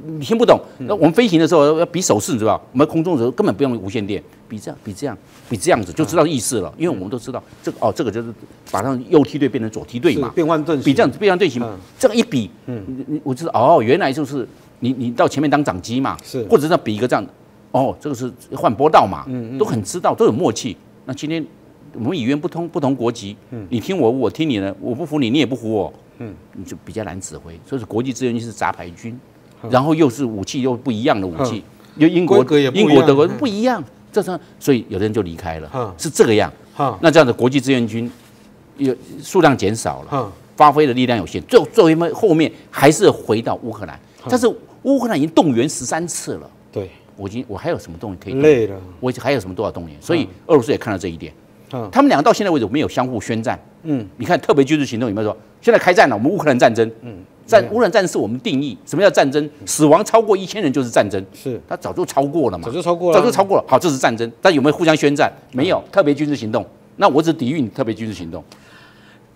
你听不懂。那我们飞行的时候要比手势，你知道？我们空中的时候根本不用无线电，比这样，比这样，比这样子就知道意思了。因为我们都知道这个哦，这个就是把它右梯队变成左梯队嘛，变换阵型，比这样变换队形，这样一比，嗯，你我知道哦，原来就是你你到前面当掌机嘛，是，或者是比一个这样，哦，这个是换波道嘛，嗯嗯，都很知道，都有默契。那今天我们语言不通，不同国籍，嗯，你听我，我听你的，我不服你，你也不服我，嗯，你就比较难指挥。所以说国际志愿军是杂牌军，然后又是武器又不一样的武器，又英国、英国、德国不一样，这是所以有的人就离开了，是这个样。那这样的国际志愿军有数量减少了，发挥的力量有限，最最后面后面还是回到乌克兰。但是乌克兰已经动员十三次了，对。我已经我还有什么动员可以？累了，我还有什么多少动员？所以俄罗斯也看到这一点，他们两个到现在为止没有相互宣战。嗯，你看特别军事行动有没有说现在开战了？我们乌克兰战争，嗯。战乌克兰战争是我们定义，什么叫战争？死亡超过一千人就是战争。是，他早就超过了嘛？早就超过了，早就超过了。好，这是战争，但有没有互相宣战？没有，特别军事行动。那我只抵御你特别军事行动。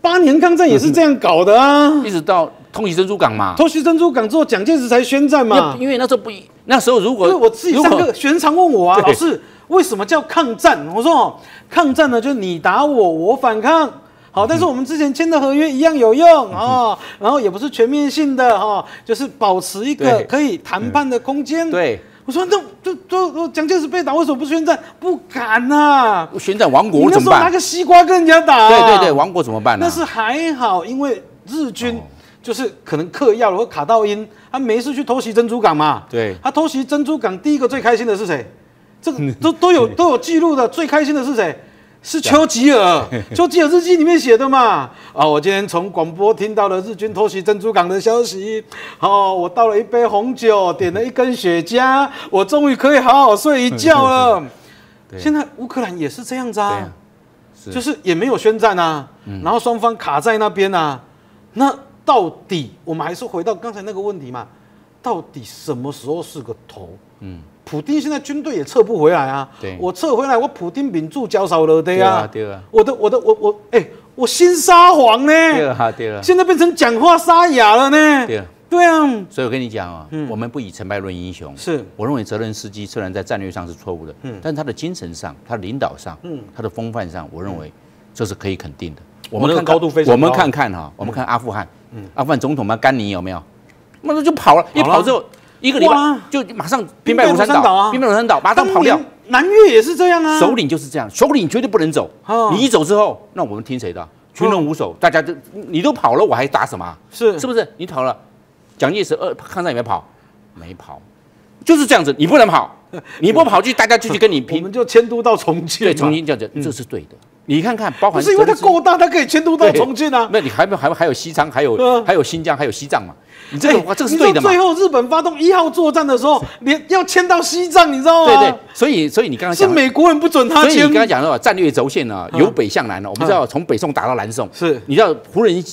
八年抗战也是这样搞的啊，一直到偷袭珍珠港嘛。偷袭珍珠港之后，蒋介石才宣战嘛。因为那时候不，那时候如果我自己上课，学生常问我啊，老师为什么叫抗战？我说哦，抗战呢，就是你打我，我反抗。好，但是我们之前签的合约一样有用啊，然后也不是全面性的哈，就是保持一个可以谈判的空间。对，我说那就就蒋介石被打，为什么不宣战？不敢呐，宣战亡国怎么办？拿个西瓜跟人家打？对对对，亡国怎么办呢？那是还好，因为日军就是可能嗑药了或卡到音，他没事去偷袭珍珠港嘛。对，他偷袭珍珠港，第一个最开心的是谁？这个 [LAUGHS] 都都有都有记录的，最开心的是谁？是丘吉尔，[LAUGHS] 丘吉尔日记里面写的嘛？啊，我今天从广播听到了日军偷袭珍珠港的消息。哦，我倒了一杯红酒，点了一根雪茄，[LAUGHS] 我终于可以好好睡一觉了。现在乌克兰也是这样子啊，就是也没有宣战啊，然后双方卡在那边啊。那到底我们还是回到刚才那个问题嘛？到底什么时候是个头？嗯。普丁现在军队也撤不回来啊！对我撤回来，我普丁抿住交少了的呀！对啊，我的我的我我哎，我新沙皇呢？对啊，对啊，现在变成讲话沙哑了呢？对啊，对啊。所以我跟你讲啊，我们不以成败论英雄。是，我认为泽连斯基虽然在战略上是错误的，嗯，但他的精神上、他领导上、嗯，他的风范上，我认为这是可以肯定的。我们的高度非常我们看看哈，我们看阿富汗，嗯，阿富汗总统嘛，甘尼有没有？那就跑了，一跑之后。一个礼拜就马上兵败如山倒啊！兵败如山倒，马上跑掉。南越也是这样啊，首领就是这样，首领绝对不能走。你一走之后，那我们听谁的？群龙无首，大家就你都跑了，我还打什么？是是不是？你跑了，蒋介石二抗战有没有跑？没跑，就是这样子。你不能跑，你不跑去，大家就去跟你拼。[LAUGHS] 我们就迁都到重庆。对，重庆这样子，这是对的。你看看，包含是因为它够大，它可以迁都到重庆啊。那你还有还还有西昌，还有还有新疆，还有西藏嘛？你这个话，这个是对的嘛？最后日本发动一号作战的时候，连要迁到西藏，你知道吗？对对，所以所以你刚刚讲是美国人不准他迁。所以你刚刚讲到战略轴线呢，由北向南了。我们知道从北宋打到南宋，是你知道胡人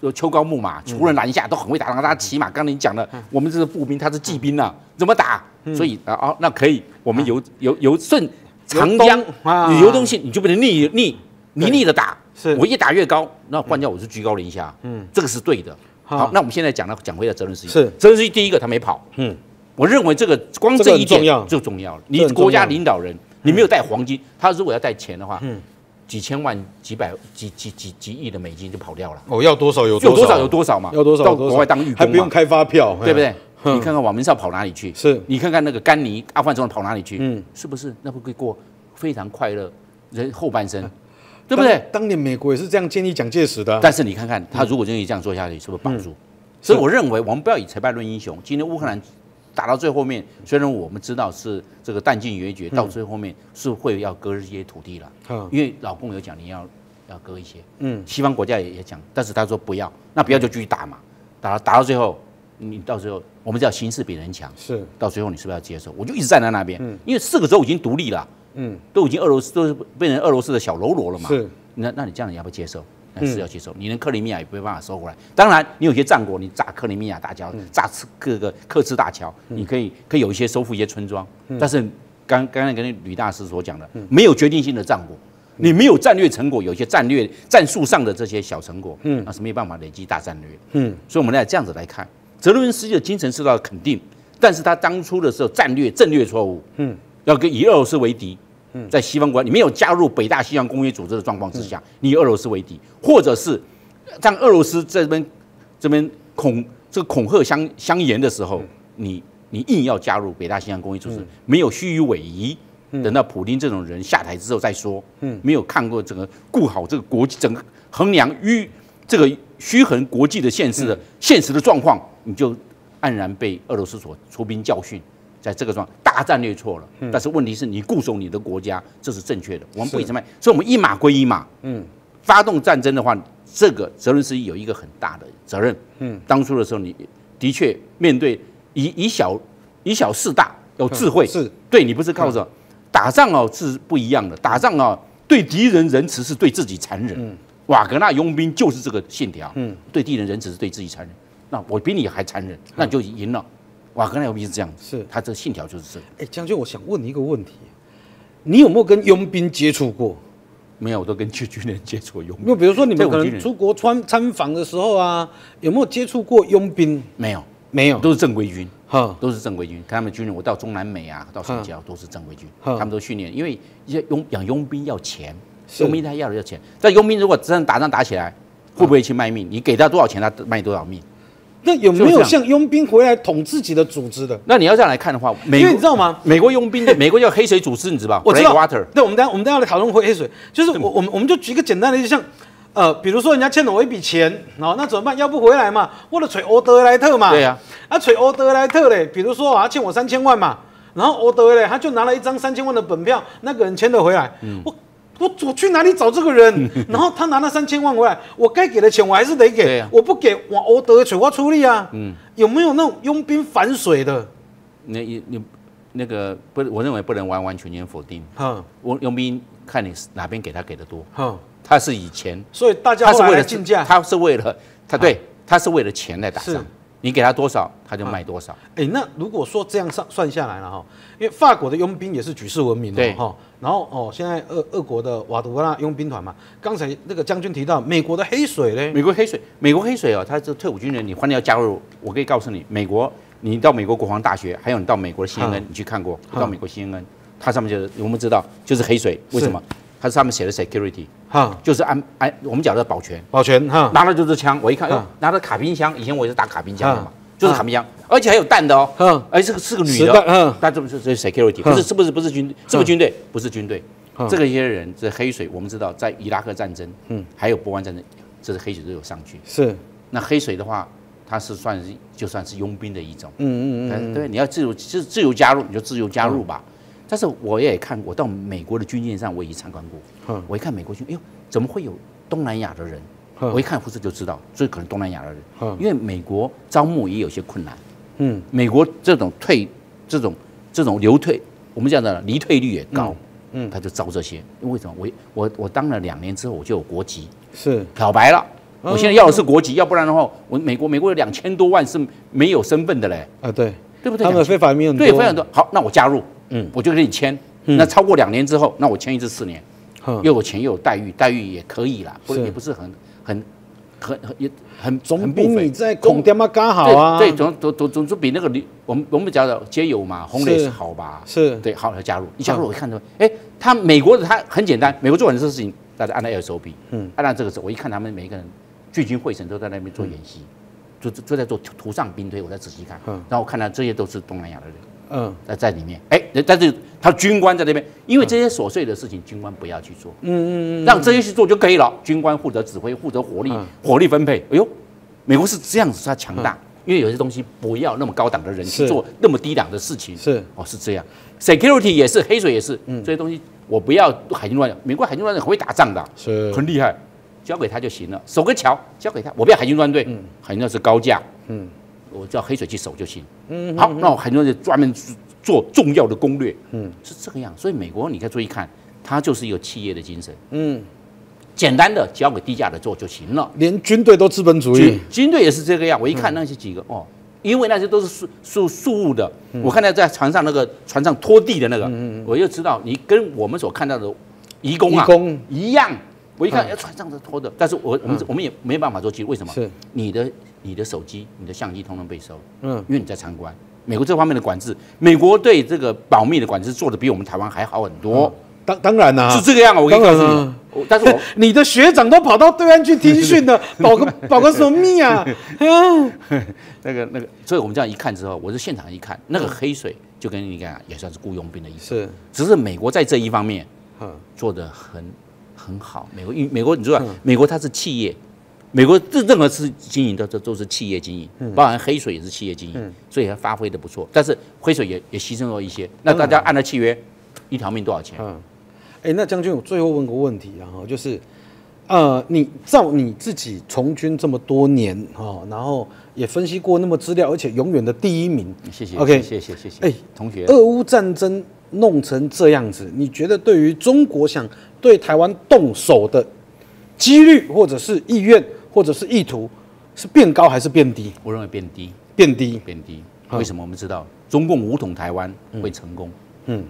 有秋高木马，胡人南下都很会打，让大家骑马。刚才你讲了，我们这是步兵，他是骑兵啊，怎么打？所以啊哦，那可以，我们由由由顺长江你流动性，你就不能逆逆逆逆的打。是我越打越高，那换掉我是居高临下。嗯，这个是对的。好，那我们现在讲到，讲回到责任事情。是责任事情，第一个他没跑。嗯，我认为这个光这一点就重要了。你国家领导人，你没有带黄金，他如果要带钱的话，嗯，几千万、几百、几几几几亿的美金就跑掉了。哦，要多少有有多少有多少嘛？要多少到国外当义工还不用开发票，对不对？你看看王明少跑哪里去？是你看看那个甘尼阿富汗总统跑哪里去？嗯，是不是？那不会过非常快乐人后半生。对不对？当年美国也是这样建议蒋介石的。但是你看看他如果愿意这样做下去，是不是帮助？所以我认为我们不要以成败论英雄。今天乌克兰打到最后面，虽然我们知道是这个弹尽援绝，到最后面是会要割一些土地了。嗯，因为老共有讲你要要割一些。嗯，西方国家也也讲，但是他说不要，那不要就继续打嘛。打打到最后，你到时候我们叫形势比人强。是，到最后你是不是要接受？我就一直站在那边。嗯，因为四个州已经独立了。嗯，都已经俄罗斯都是变成俄罗斯的小喽啰了嘛？是，那那你这样你要不要接受？那是要接受。你连克里米亚也没办法收回来。当然，你有些战果，你炸克里米亚大桥，炸各个克制大桥，你可以可以有一些收复一些村庄。但是刚刚才跟吕大师所讲的，没有决定性的战果，你没有战略成果，有些战略战术上的这些小成果，嗯，那是没有办法累积大战略。嗯，所以我们来这样子来看，泽伦斯基的精神受到肯定，但是他当初的时候战略战略错误，嗯，要跟以俄罗斯为敌，嗯，在西方国家你没有加入北大西洋公约组织的状况之下，你以俄罗斯为敌，或者是让俄罗斯这边这边恐这个恐吓相相言的时候，你你硬要加入北大西洋公约组织，没有虚与委蛇。等到普京这种人下台之后再说，嗯，没有看过整个顾好这个国际整个衡量与这个虚衡国际的现实的现实的状况，你就黯然被俄罗斯所出兵教训，在这个状大战略错了，但是问题是你固守你的国家，这是正确的。我们不以什么，所以我们一码归一码，嗯，发动战争的话，这个泽伦斯基有一个很大的责任，嗯，当初的时候你的确面对以以小以小事大，有智慧，是。对你不是靠着。打仗哦是不一样的，打仗啊对敌人仁慈是对自己残忍。瓦格纳佣兵就是这个信条，嗯对敌人仁慈是对自己残忍。那我比你还残忍，那你就赢了。瓦格纳佣兵是这样子，是他这个信条就是这个。哎，将军，我想问你一个问题，你有没有跟佣兵接触过？没有，我都跟军军人接触佣兵。那比如说你们可能出国参参访的时候啊，有没有接触过佣兵？没有，没有，都是正规军。哈，都是正规军，看他们军人，我到中南美啊，到什么都是正规军，他们都训练，因为一些佣养佣兵要钱，佣兵他要的要钱，但佣兵如果真的打仗打起来，会不会去卖命？你给他多少钱，他卖多少命？那有没有像佣兵回来捅自己的组织的？那你要这样来看的话，因为你知道吗？美国佣兵，[LAUGHS] 美国叫黑水组织，你知道吧？我知道。对，我们等下我们等下来讨论回黑水，就是我我们我们就举一个简单的，就像。呃，比如说人家欠了我一笔钱，哦，那怎么办？要不回来嘛，为了锤欧德莱特嘛。对呀，啊，锤欧德莱特嘞，比如说啊，欠我三千万嘛，然后欧德嘞，他就拿了一张三千万的本票，那个人签了回来，我我我去哪里找这个人？[LAUGHS] 然后他拿了三千万回来，我该给的钱我还是得给，我不给，我欧德锤我出力啊。嗯，有没有那种佣兵反水的？那你你那个不，我认为不能完完全全否定。嗯，我佣兵看你哪边给他给的多。嗯。他是以前，所以大家他是为了竞价，他是为了他对，他是为了钱来打仗。你给他多少，他就卖多少。哎，那如果说这样算算下来了哈，因为法国的佣兵也是举世闻名的哈。然后哦，现在俄俄国的瓦德拉佣兵团嘛，刚才那个将军提到美国的黑水嘞，美国黑水，美国黑水哦，他是退伍军人，你欢迎要加入，我可以告诉你，美国，你到美国国防大学，还有你到美国的 CNN，你去看过，到美国 CNN，它上面就是我们知道就是黑水，为什么？它上面写的 security，哈，就是安安我们讲的保全，保全哈，拿的就是枪，我一看，哎拿着卡宾枪，以前我也是打卡宾枪的嘛，就是卡宾枪，而且还有弹的哦，嗯，哎，这个是个女的，嗯，但这不是这 security，不是是不是不是军，是不是军队？不是军队，这个一些人这黑水，我们知道在伊拉克战争，嗯，还有波湾战争，这是黑水都有上去，是，那黑水的话，他是算是就算是佣兵的一种，嗯嗯嗯，对，你要自由自自由加入，你就自由加入吧。但是我也看，我到美国的军舰上，我已经参观过。我一看美国军，哎呦，怎么会有东南亚的人？我一看护士就知道，所以可能东南亚的人。因为美国招募也有些困难。嗯，美国这种退、这种、这种流退，我们讲的离退率也高。嗯，他就招这些。因为什么？我我我当了两年之后，我就有国籍，是漂白了。我现在要的是国籍，要不然的话，我美国美国有两千多万是没有身份的嘞。啊，对，对不对？他们非法移民对，非常多。好，那我加入。嗯，我就给你签，那超过两年之后，那我签一次四年，又有钱又有待遇，待遇也可以啦，不也不是很很很很也很总比你在空点嘛刚好啊，对，总总总总之比那个你我们我们讲的皆有嘛，红雷是。好吧？是。对，好来加入，一加入我一看到，哎，他美国的他很简单，美国做很多事情，大家按照 SOP，嗯，按照这个时候，我一看他们每一个人聚精会神都在那边做演习，就就在做图上兵推，我在仔细看，然后我看到这些都是东南亚的人。嗯，在在里面，哎，但是他军官在那边，因为这些琐碎的事情，军官不要去做，嗯嗯嗯，让这些去做就可以了。军官负责指挥，负责火力，火力分配。哎呦，美国是这样子，他强大，因为有些东西不要那么高档的人去做那么低档的事情。是，哦，是这样。Security 也是，黑水也是，嗯，这些东西我不要海军专美国海军专队很会打仗的，是，很厉害，交给他就行了。守个桥，交给他，我不要海军专队，嗯，海军那是高价，嗯。我叫黑水去守就行。嗯，好，那我很多人专门做重要的攻略。嗯，是这个样。所以美国你可以注意看，它就是一个企业的精神。嗯，简单的交给低价的做就行了。连军队都资本主义，军队也是这个样。我一看那些几个哦，因为那些都是树树树物的。我看到在船上那个船上拖地的那个，我就知道你跟我们所看到的移工啊一样。我一看，哎，船上是拖的，但是我我们我们也没办法做记录，为什么？是你的。你的手机、你的相机通通被收，嗯，因为你在参观。美国这方面的管制，美国对这个保密的管制做的比我们台湾还好很多，当当然啦、是这个样。我跟你告诉当然啊你，我但是我你的学长都跑到对岸去听训了，[LAUGHS] 保个保个什么密啊？哎 [LAUGHS] 呀，那个那个，所以我们这样一看之后，我是现场一看，那个黑水就跟你讲，也算是雇佣兵的意思。是，只是美国在这一方面嗯做的很很好。美国因美国你知道，美国它是企业，美国这任何是经营的这都是企业经营，包含黑水也是企业经营，所以它发挥的不错。但是黑水也也牺牲了一些，那大家按照契约，一条命多少钱？嗯，哎，那将军，我最后问个问题啊，哈，就是，呃，你照你自己从军这么多年哈，然后也分析过那么资料，而且永远的第一名，谢谢 OK 谢谢谢谢。哎同学，俄乌战争弄成这样子，你觉得对于中国想对台湾动手的几率，或者是意愿，或者是意图，是变高还是变低？我认为变低变低。变低。好为什么？我们知道中共武统台湾会成功，嗯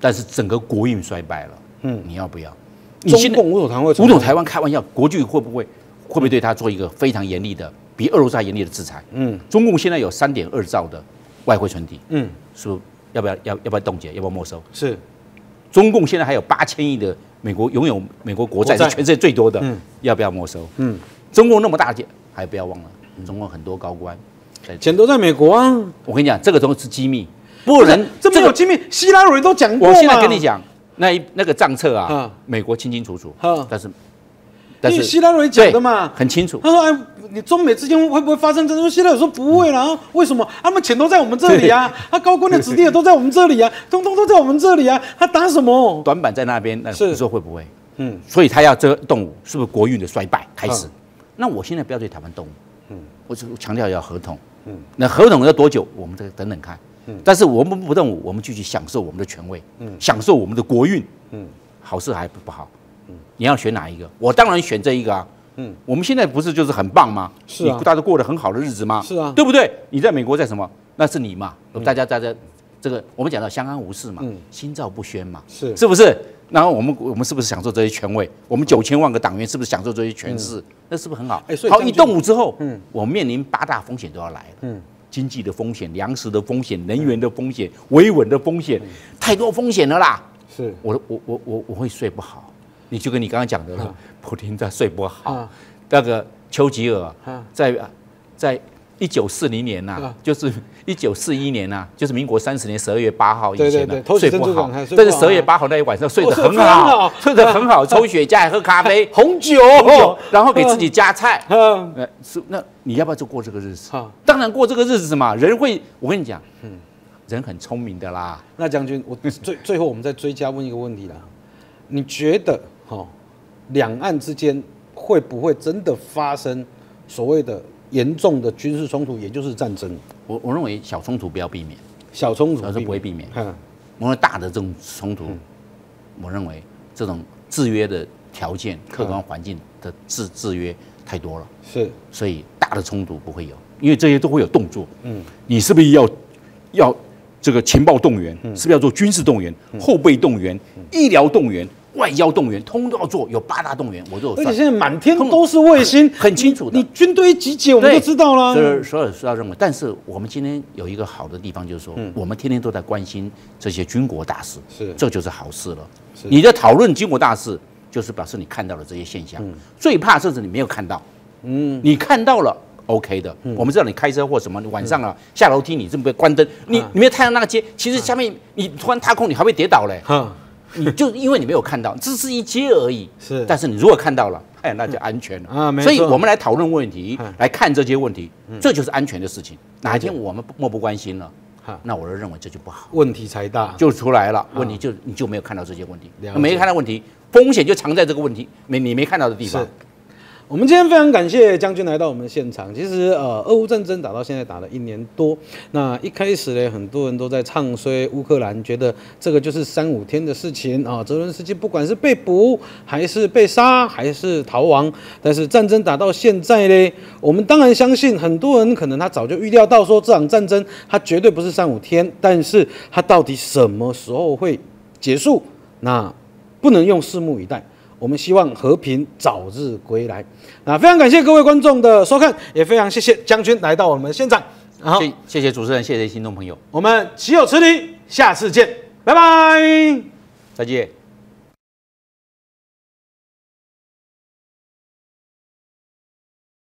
但是整个国运衰败了。嗯，你要不要？你中共武统台湾会成功武统台湾开玩笑，国际会不会会不会对他做一个非常严厉的，比俄罗斯还严厉的制裁？嗯中共现在有三点二兆的外汇存底，嗯，是不是要不要要要不要冻结？要不要没收？是中共现在还有八千亿的美国拥有美国国债是全世界最多的，嗯要不要没收？嗯，中共那么大件，还不要忘了，中共很多高官在。钱都在美国啊，我跟你讲，这个东西是机密，不能这没有个机密，希拉蕊都讲过我现在跟你，讲，那一那个账册啊嗯，美国清清楚楚嗯，但是但因为是希拉蕊讲的嘛很清楚。他说：“哎，你中美之间会不会发生争执？”希拉蕊说：“不会啦，为什么？他们钱都在我们这里啊，[LAUGHS] 他高官的子弟也都在我们这里啊，通通都在我们这里啊，他打什么？短板在那边，那是你说会不会？嗯，所以他要这个动武，是不是国运的衰败开始嗯？那我现在不要对台湾动武，嗯，我只强调要合同，嗯，那合同要多久？我们再等等看，嗯，但是我们不动武，我们继续享受我们的权威，嗯，享受我们的国运，嗯，好事还不不好，嗯，你要选哪一个？我当然选这一个啊。嗯，我们现在不是就是很棒吗？是啊你大家过得很好的日子吗？是啊对不对？你在美国在什么？那是你嘛？大家大家这个我们讲到相安无事嘛，嗯心照不宣嘛，是是不是？然后我们我们是不是享受这些权位？我们九千万个党员是不是享受这些权势？那是不是很好？好，一动武之后，我面临八大风险都要来了，经济的风险、粮食的风险、能源的风险、维稳的风险，太多风险了啦！是。我我我我我会睡不好，你就跟你刚刚讲的了，普京在睡不好。啊，那个丘吉尔啊。在在一九四零年呐、啊。就是一九四一年呐、就是民国三十年十二月八号以前呢、对对对偷袭睡不好但是十二月八号那一晚上睡得很好好，睡得很好，[LAUGHS] 抽雪茄，喝咖啡，[LAUGHS] 红酒，然后给自己加菜。[LAUGHS] 嗯。呃，是那你要不要就过这个日子？好，当然过这个日子嘛，人会，我跟你讲，嗯，人很聪明的啦。那将军，我最最后我们再追加问一个问题啦，你觉得哈，两岸之间会不会真的发生所谓的严重的军事冲突，也就是战争？我我认为小冲突不要避免，小冲突小是不会避免。嗯我认为大的这种冲突，我认为这种制约的条件、客观环境的制制约太多了，是。所以大的冲突不会有，因为这些都会有动作。嗯，你是不是要要这个情报动员？是不是要做军事动员、后备动员、医疗动员、外交动员，通通都要做？有八大动员，我都有而且。现在满天都是卫星，很清楚的你军队一集结，我们对就知道了。所以所以是要认为，但是我们今天有一个好的地方，就是说，我们天天都在关心这些军国大事，是这就是好事了是。你在讨论军国大事，就是表示你看到了这些现象。最怕甚至你没有看到，嗯，你看到了。OK 的，我们知道你开车或什么，你晚上啊下楼梯你这么关灯，你啊你没有看到那个街，其实下面你突然踏空，你还会跌倒嘞。哈，你就因为你没有看到，只是一阶而已。是。但是你如果看到了，哎，那就安全了。啊没所以我们来讨论问题嗯，来看这些问题，这就是安全的事情。哪一天我们漠不关心了哈，那我就认为这就不好，问题才大。就出来了问题就你就没有看到这些问题，没看到问题，风险就藏在这个问题没你没看到的地方。是。我们今天非常感谢将军来到我们的现场。其实，呃，俄乌战争打到现在打了一年多。那一开始呢，很多人都在唱衰乌克兰，觉得这个就是三五天的事情啊。泽伦斯基不管是被捕，还是被杀，还是逃亡，但是战争打到现在呢，我们当然相信很多人可能他早就预料到说这场战争它绝对不是三五天，但是它到底什么时候会结束？那不能用拭目以待。我们希望和平早日归来。那，非常感谢各位观众的收看，也非常谢谢将军来到我们现场。好，谢谢谢主持人，谢谢听众朋友，我们岂有此理，下次见，拜拜，再见。